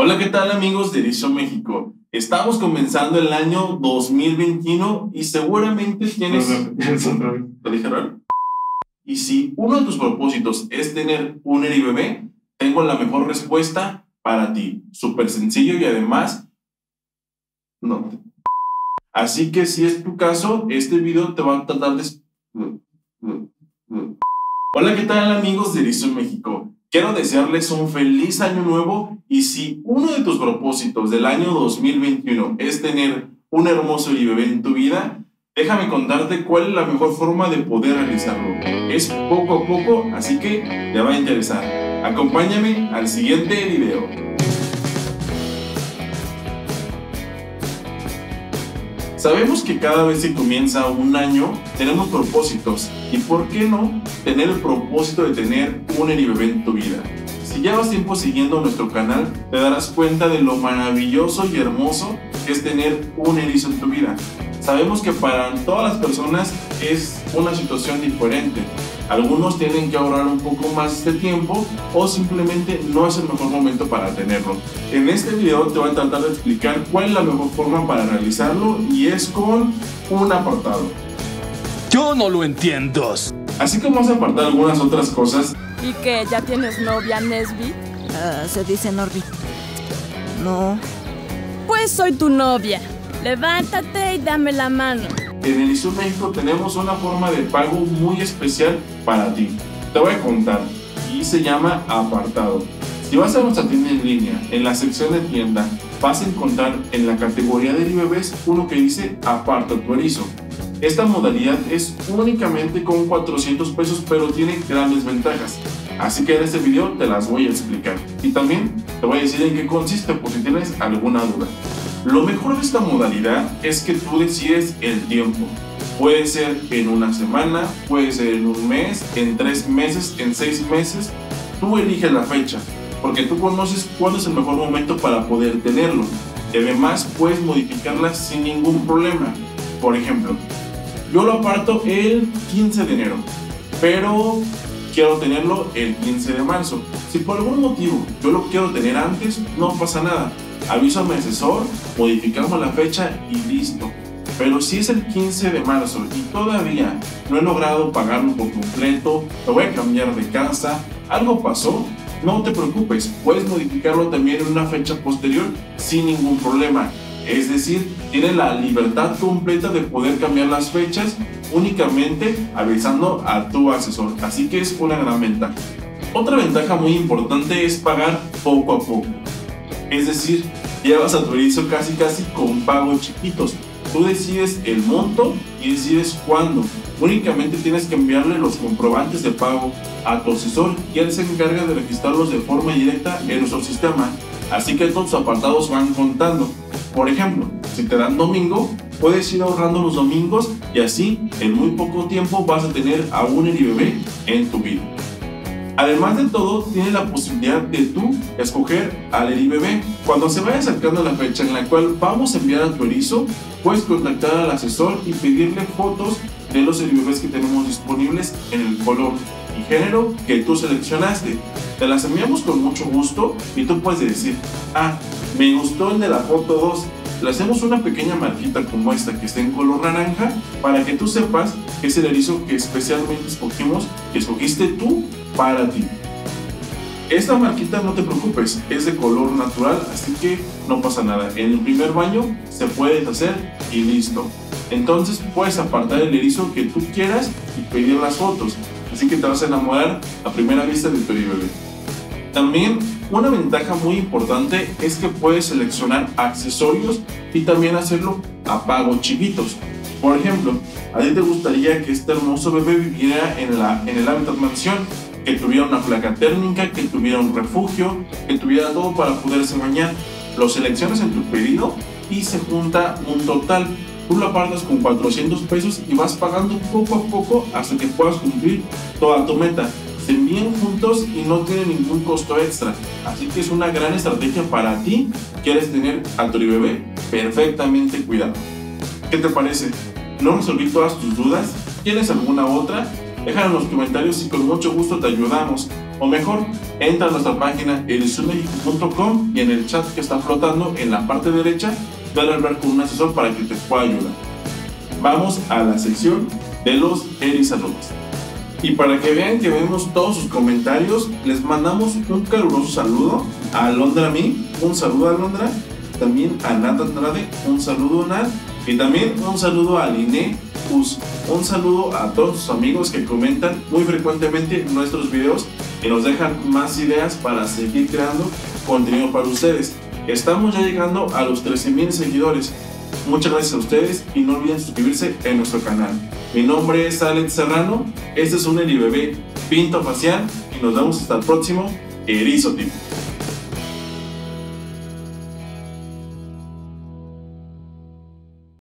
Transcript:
Hola, ¿qué tal amigos de Erizo México? Estamos comenzando el año 2021 y seguramente tienes... ¿Lo dije raro? Y si uno de tus propósitos es tener un Eri bebé, tengo la mejor respuesta para ti. Súper sencillo y además... No. Así que si es tu caso, este video te va a tratar de... Hola, ¿qué tal amigos de Erizo México? Quiero desearles un feliz año nuevo y si uno de tus propósitos del año 2021 es tener un hermoso y bebé en tu vida, déjame contarte cuál es la mejor forma de poder realizarlo. Es poco a poco, así que te va a interesar. Acompáñame al siguiente video. Sabemos que cada vez que comienza un año tenemos propósitos y por qué no tener el propósito de tener un bebé en tu vida. Si llevas tiempo siguiendo nuestro canal te darás cuenta de lo maravilloso y hermoso que es tener un erizo en tu vida. Sabemos que para todas las personas es una situación diferente. Algunos tienen que ahorrar un poco más de tiempo o simplemente no es el mejor momento para tenerlo. En este video te voy a tratar de explicar cuál es la mejor forma para realizarlo y es con un apartado. Yo no lo entiendo. Así como vamos a apartar algunas otras cosas. ¿Y que ya tienes novia, Nesby? Ah, se dice Norby. No. Pues soy tu novia. Levántate y dame la mano. En el ISU México tenemos una forma de pago muy especial para ti. Te voy a contar y se llama apartado. Si vas a nuestra tienda en línea, en la sección de tienda, vas a encontrar en la categoría de bebés uno que dice aparta tu erizo. Esta modalidad es únicamente con 400 pesos, pero tiene grandes ventajas. Así que en este video te las voy a explicar. Y también te voy a decir en qué consiste por si tienes alguna duda. Lo mejor de esta modalidad es que tú decides el tiempo. Puede ser en una semana, puede ser en un mes, en tres meses, en seis meses. Tú eliges la fecha, porque tú conoces cuándo es el mejor momento para poder tenerlo. Y además puedes modificarla sin ningún problema. Por ejemplo, yo lo aparto el 15 de enero, pero quiero tenerlo el 15 de marzo. Si por algún motivo yo lo quiero tener antes, no pasa nada aviso a mi asesor, modificamos la fecha y listo. Pero si es el 15 de marzo y todavía no he logrado pagarlo por completo, lo voy a cambiar de casa, algo pasó, no te preocupes, puedes modificarlo también en una fecha posterior sin ningún problema. Es decir, tienes la libertad completa de poder cambiar las fechas únicamente avisando a tu asesor. Así que es una gran ventaja. Otra ventaja muy importante es pagar poco a poco. Es decir, llevas a tu erizo casi casi con pagos chiquitos. Tú decides el monto y decides cuándo. Únicamente tienes que enviarle los comprobantes de pago a tu asesor y se encarga de registrarlos de forma directa en nuestro sistema. Así que todos tus apartados van contando. Por ejemplo, si te dan domingo, puedes ir ahorrando los domingos y así en muy poco tiempo vas a tener a un bebé en tu vida. Además de todo, tienes la posibilidad de tú escoger al bebé. Cuando se vaya acercando la fecha en la cual vamos a enviar a tu erizo, puedes contactar al asesor y pedirle fotos de los bebés que tenemos disponibles en el color y género que tú seleccionaste. Te las enviamos con mucho gusto y tú puedes decir, ah, me gustó el de la foto 2, le hacemos una pequeña marquita como esta que está en color naranja para que tú sepas que es el erizo que especialmente escogimos, que escogiste tú para ti. Esta marquita no te preocupes, es de color natural, así que no pasa nada. En el primer baño se puede deshacer y listo. Entonces puedes apartar el erizo que tú quieras y pedir las fotos. Así que te vas a enamorar a primera vista de tu bebé. También una ventaja muy importante es que puedes seleccionar accesorios y también hacerlo a pago chiquitos. Por ejemplo, a ti te gustaría que este hermoso bebé viviera en, la, en el hábitat mansión que tuviera una placa térmica, que tuviera un refugio, que tuviera todo para poderse bañar. Lo seleccionas en tu pedido y se junta un total. Tú lo apartas con 400 pesos y vas pagando poco a poco hasta que puedas cumplir toda tu meta. Se envían juntos y no tiene ningún costo extra. Así que es una gran estrategia para ti. Quieres tener a tu bebé perfectamente cuidado. ¿Qué te parece? ¿No resolví todas tus dudas? ¿Tienes alguna otra? Déjalo en los comentarios y con mucho gusto te ayudamos. O mejor, entra a nuestra página erizomexico.com y en el chat que está flotando en la parte derecha, dale hablar con un asesor para que te pueda ayudar. Vamos a la sección de los erizadores. Y para que vean que vemos todos sus comentarios, les mandamos un caluroso saludo a Alondra Mi, un saludo a Alondra, también a Nat Andrade, un saludo a Nat, y también un saludo a Liné Us, un saludo a todos sus amigos que comentan muy frecuentemente nuestros videos y nos dejan más ideas para seguir creando contenido para ustedes. Estamos ya llegando a los 13.000 seguidores. Muchas gracias a ustedes y no olviden suscribirse en nuestro canal. Mi nombre es Alex Serrano, este es un Bebé Pinto Facial y nos vemos hasta el próximo Erizo Tipo.